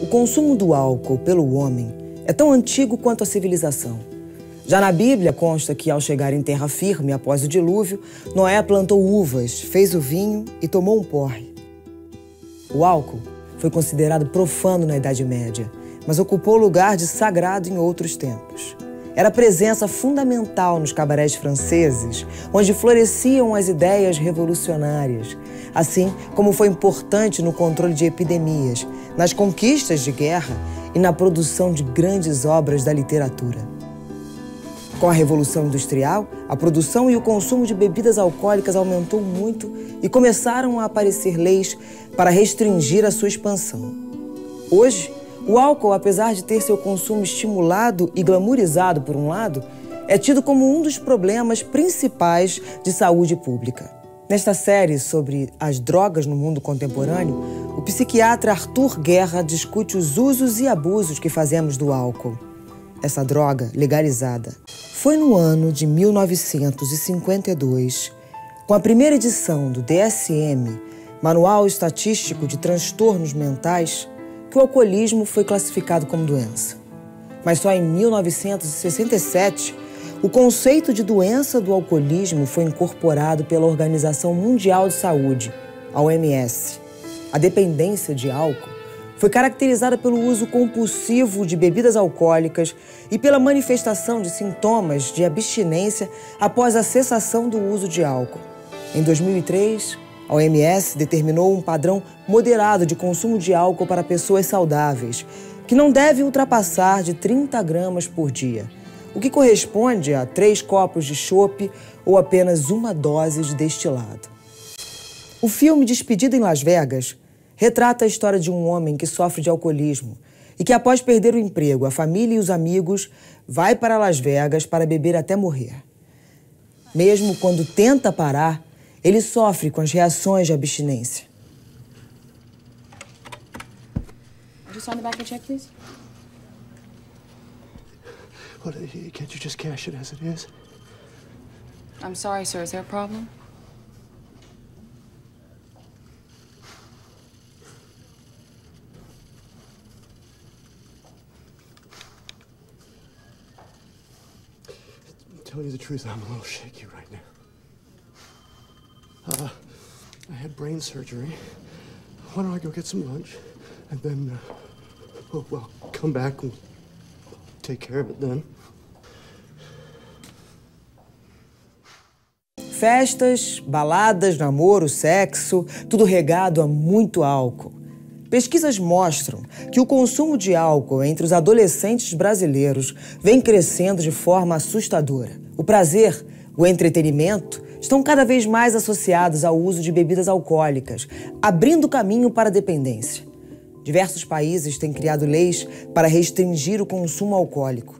O consumo do álcool pelo homem é tão antigo quanto a civilização. Já na Bíblia consta que, ao chegar em terra firme após o dilúvio, Noé plantou uvas, fez o vinho e tomou um porre. O álcool foi considerado profano na Idade Média, mas ocupou lugar de sagrado em outros tempos. Era presença fundamental nos cabarés franceses, onde floresciam as ideias revolucionárias, assim como foi importante no controle de epidemias, nas conquistas de guerra e na produção de grandes obras da literatura. Com a Revolução Industrial, a produção e o consumo de bebidas alcoólicas aumentou muito e começaram a aparecer leis para restringir a sua expansão. Hoje, o álcool, apesar de ter seu consumo estimulado e glamourizado por um lado, é tido como um dos problemas principais de saúde pública. Nesta série sobre as drogas no mundo contemporâneo, o psiquiatra Arthur Guerra discute os usos e abusos que fazemos do álcool. Essa droga legalizada. Foi no ano de 1952, com a primeira edição do DSM, Manual Estatístico de Transtornos Mentais, que o alcoolismo foi classificado como doença. Mas só em 1967, o conceito de doença do alcoolismo foi incorporado pela Organização Mundial de Saúde, a OMS. A dependência de álcool foi caracterizada pelo uso compulsivo de bebidas alcoólicas e pela manifestação de sintomas de abstinência após a cessação do uso de álcool. Em 2003, a OMS determinou um padrão moderado de consumo de álcool para pessoas saudáveis, que não deve ultrapassar de 30 gramas por dia, o que corresponde a três copos de chope ou apenas uma dose de destilado. O filme Despedida em Las Vegas retrata a história de um homem que sofre de alcoolismo e que, após perder o emprego, a família e os amigos, vai para Las Vegas para beber até morrer. Mesmo quando tenta parar, ele sofre com as reações de abstinência. Just sign the back of the check, please. What, can't you just cash it as it is? I'm sorry, sir. Is there a problem? Tell you the truth, I'm a little shaky right now. Uh, I had brain surgery. Why don't I go get some lunch and then, uh, well, well, come back and take care of it then. Festas, baladas, namoro, sexo, tudo regado a muito álcool. Pesquisas mostram que o consumo de álcool entre os adolescentes brasileiros vem crescendo de forma assustadora. O prazer, o entretenimento, estão cada vez mais associados ao uso de bebidas alcoólicas, abrindo caminho para a dependência. Diversos países têm criado leis para restringir o consumo alcoólico.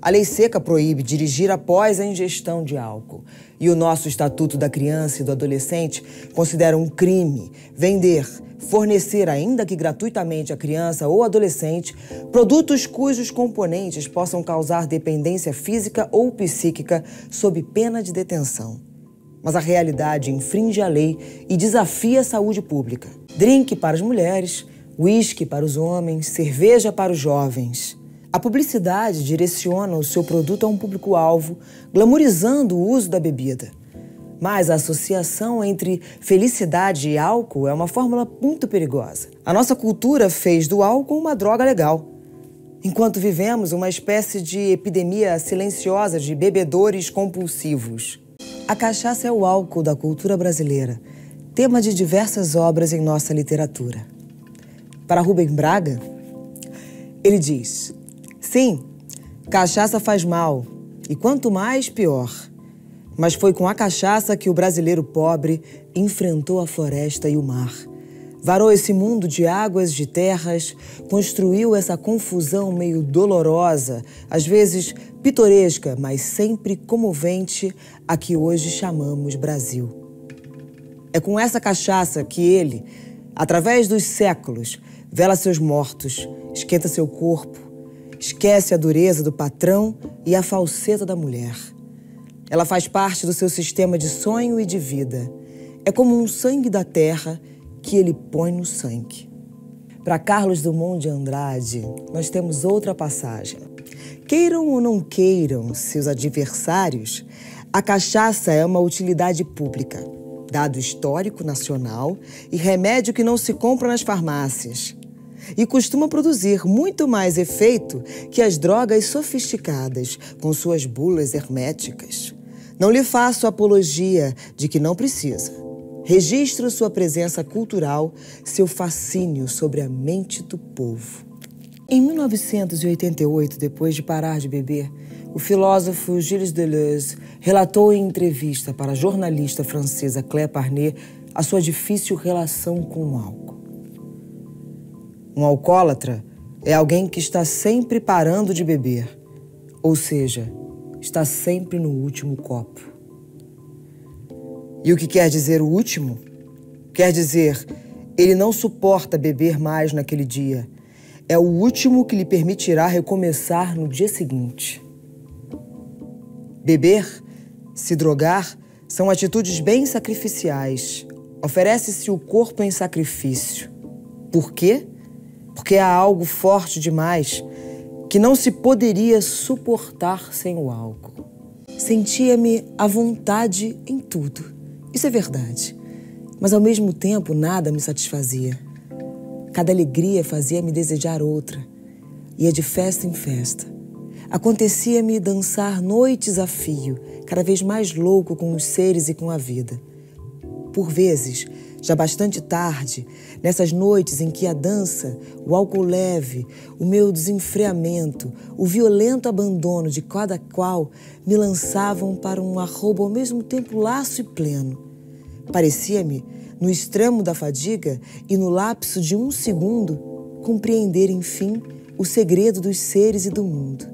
A lei seca proíbe dirigir após a ingestão de álcool. E o nosso Estatuto da Criança e do Adolescente considera um crime vender, fornecer, ainda que gratuitamente, à criança ou adolescente produtos cujos componentes possam causar dependência física ou psíquica sob pena de detenção. Mas a realidade infringe a lei e desafia a saúde pública. Drink para as mulheres, uísque para os homens, cerveja para os jovens. A publicidade direciona o seu produto a um público-alvo, glamourizando o uso da bebida. Mas a associação entre felicidade e álcool é uma fórmula muito perigosa. A nossa cultura fez do álcool uma droga legal. Enquanto vivemos uma espécie de epidemia silenciosa de bebedores compulsivos. A cachaça é o álcool da cultura brasileira, tema de diversas obras em nossa literatura. Para Rubem Braga, ele diz: Sim, cachaça faz mal, e quanto mais, pior. Mas foi com a cachaça que o brasileiro pobre enfrentou a floresta e o mar. Varou esse mundo de águas, de terras, construiu essa confusão meio dolorosa, às vezes pitoresca, mas sempre comovente, a que hoje chamamos Brasil. É com essa cachaça que ele, através dos séculos, vela seus mortos, esquenta seu corpo, Esquece a dureza do patrão e a falseta da mulher. Ela faz parte do seu sistema de sonho e de vida. É como um sangue da terra que ele põe no sangue. Para Carlos Drummond de Andrade, nós temos outra passagem. Queiram ou não queiram seus adversários, a cachaça é uma utilidade pública, dado histórico nacional e remédio que não se compra nas farmácias. E costuma produzir muito mais efeito que as drogas sofisticadas, com suas bulas herméticas. Não lhe faço apologia de que não precisa. Registro sua presença cultural, seu fascínio sobre a mente do povo. Em 1988, depois de parar de beber, o filósofo Gilles Deleuze relatou em entrevista para a jornalista francesa Claire Parnet a sua difícil relação com o álcool. Um alcoólatra é alguém que está sempre parando de beber, ou seja, está sempre no último copo. E o que quer dizer o último? Quer dizer, ele não suporta beber mais naquele dia. É o último que lhe permitirá recomeçar no dia seguinte. Beber, se drogar, são atitudes bem sacrificiais. Oferece-se o corpo em sacrifício. Por quê? porque há algo forte demais que não se poderia suportar sem o álcool. Sentia-me à vontade em tudo. Isso é verdade. Mas ao mesmo tempo nada me satisfazia. Cada alegria fazia-me desejar outra. Ia de festa em festa. Acontecia-me dançar noites a fio, cada vez mais louco com os seres e com a vida. Por vezes, já bastante tarde, nessas noites em que a dança, o álcool leve, o meu desenfreamento, o violento abandono de cada qual me lançavam para um arrobo ao mesmo tempo laço e pleno. Parecia-me, no extremo da fadiga e no lapso de um segundo, compreender, enfim, o segredo dos seres e do mundo.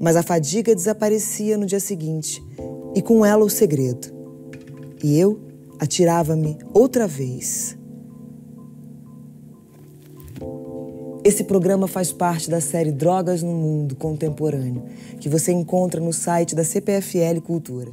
Mas a fadiga desaparecia no dia seguinte, e com ela o segredo. E eu atirava-me outra vez. Esse programa faz parte da série Drogas no Mundo Contemporâneo, que você encontra no site da CPFL Cultura.